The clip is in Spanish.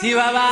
Chihuahua.